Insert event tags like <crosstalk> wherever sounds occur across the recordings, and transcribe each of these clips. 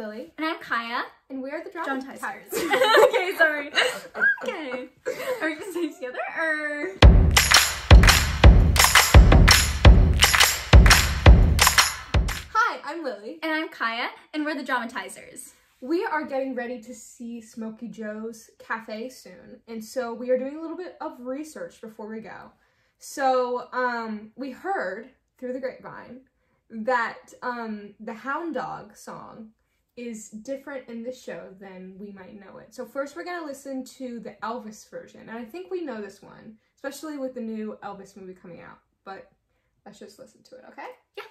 Lily. And I'm Kaiya. And we're the John Dramatizers. Tires. <laughs> okay, sorry. Okay. Are we gonna stay together or? Hi, I'm Lily. And I'm Kaiya, and we're the Dramatizers. We are getting ready to see Smokey Joe's Cafe soon, and so we are doing a little bit of research before we go. So, um, we heard through the grapevine that um, the Hound Dog song is different in this show than we might know it. So first we're gonna listen to the Elvis version, and I think we know this one, especially with the new Elvis movie coming out. But let's just listen to it, okay? Yeah.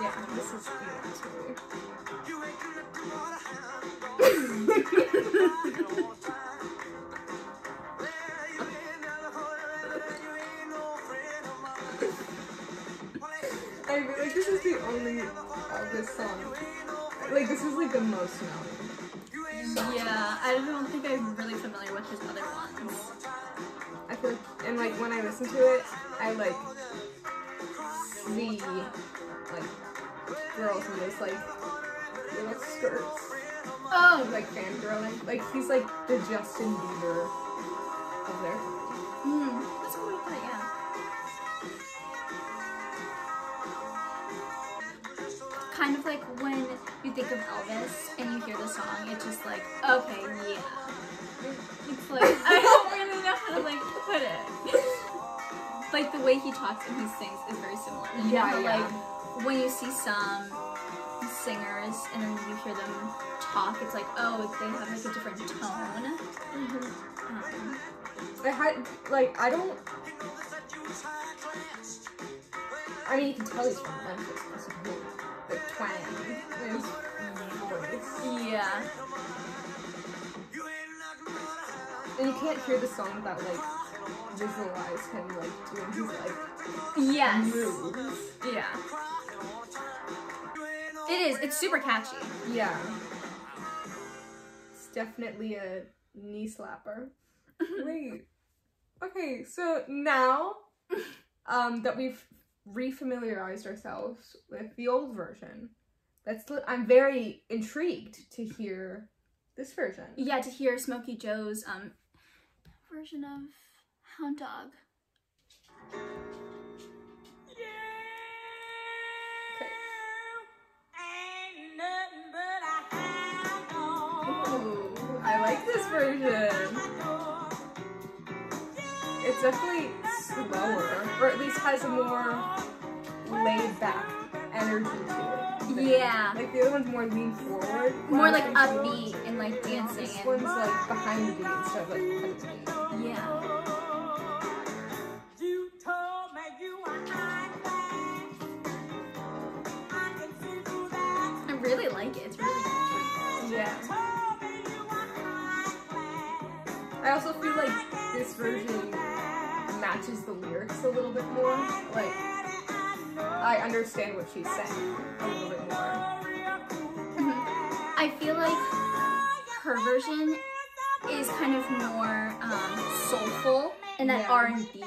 Yeah, this is the Elvis <clears throat> movie. Like this is like the most known. Yeah, I don't think I'm really familiar with his other ones. I feel like, and like when I listen to it, I like see like girls in those like little skirts, Oh, like fangirling. Like he's like the Justin Bieber of their mm, Kind of like when you think of Elvis and you hear the song, it's just like, okay, yeah. It's like I don't <laughs> really know how to like put it. <laughs> like the way he talks and he sings is very similar. You Yeah, know, yeah. Like when you see some singers and then you hear them talk, it's like, oh, they have like a different tone. Um, I had like I don't. I mean, you can tell he's from Memphis. This is really the twang in his voice, yeah. and you can't hear the song without like visualize him like doing his like Yes. moves. Yeah. It is. It's super catchy. Yeah, it's definitely a knee slapper. <laughs> Wait. Okay, so now um, that we've refamiliarized ourselves with the old version, that's I'm very intrigued to hear this version. Yeah, to hear Smokey Joe's um version of Hound Dog. Ooh, I like this version. It's definitely slower, or at least has a more laid back energy to it. Yeah. Like the other one's more lean forward. More like I think. upbeat and like dancing This and one's like behind the beat instead of like ahead of the beat. yeah. I really like it. It's really catchy. Yeah. I also feel like this version matches the lyrics a little bit more. Like, I understand what she's saying a little bit more. I feel like her version is kind of more um, soulful in that Yeah. R and B,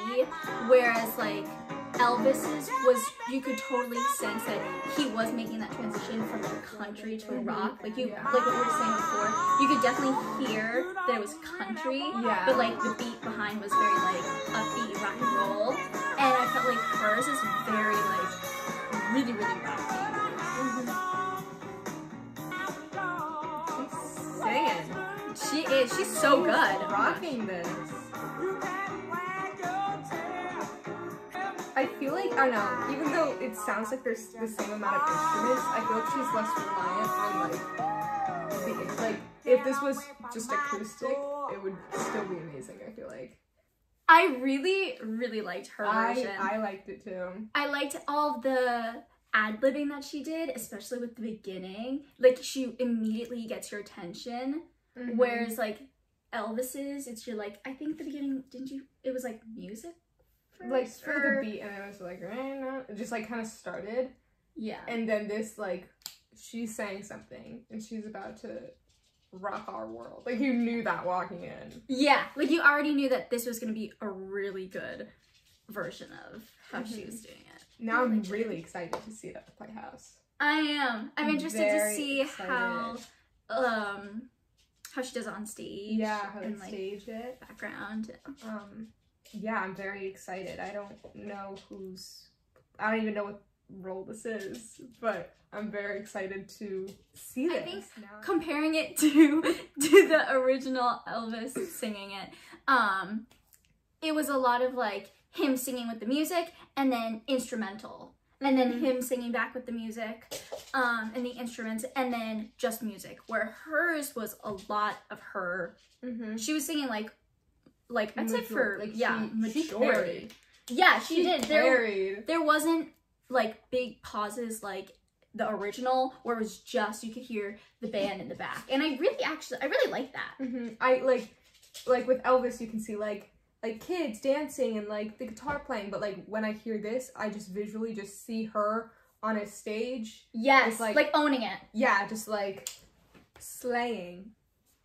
whereas like Elvis's was you could totally sense that he was making that transition from like country to rock. Like you, Yeah. like what we were saying before, you could definitely hear that it was country, Yeah. but like the beat behind was very like upbeat rock and roll, and I felt like hers is very like really really rocky. She's singing, She is. She's so good. rocking this. I feel like, I don't know, even though it sounds like there's the same amount of instruments, I feel like she's less reliant on like, the, like, if this was just acoustic, it would still be amazing, I feel like. I really, really liked her I, version. I, I liked it too. I liked all the ad libbing that she did, especially with the beginning. Like she immediately gets your attention. Mm-hmm. Whereas like Elvis's, it's your like I think the beginning didn't you? It was like music. Like for the beat, and I was like, eh, it just like kind of started, Yeah. and then this like she's saying something, and she's about to rock our world. Like you knew that walking in. Yeah, like you already knew that this was gonna be a really good version of how she Mhm. was doing it. Now I'm Really really excited to see it at the Playhouse. I am. I'm interested Very to see excited. how um how she does on stage. Yeah, how and like stage it. background. Um, yeah, I'm very excited. I don't know who's. I don't even know what role this is, but I'm very excited to see I this. think now. comparing it to <laughs> to the original Elvis singing it, um, it was a lot of like him singing with the music and then instrumental, and then Mhm. him singing back with the music, um, and the instruments, and then just music. Where hers was a lot of her. Mhm. She was singing like, like I'd say for like, yeah she, she majority. carried. Yeah, she, did. There carried. there wasn't like big pauses like the original where it was just you could hear the band in the back and i really actually i really like that Mhm. I like, like with Elvis, you can see like like kids dancing and like the guitar playing, but like when I hear this, I just visually just see her on a stage. yes It's like- like, owning it Yeah, just like slaying.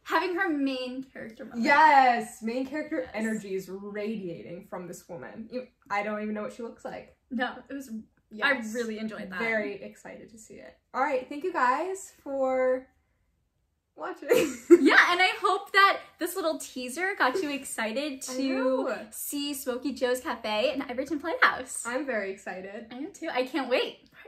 Having her main character moment. Yes, main character Yes. energy is radiating from this woman. You- I don't even know what she looks like. no it was Yes. i really enjoyed that Very excited to see it. All right, thank you guys for watching. <laughs> yeah and i hope that this little teaser got you excited to see smokey joe's cafe and ivoryton playhouse I'm very excited. i am too i can't wait Bye. see ya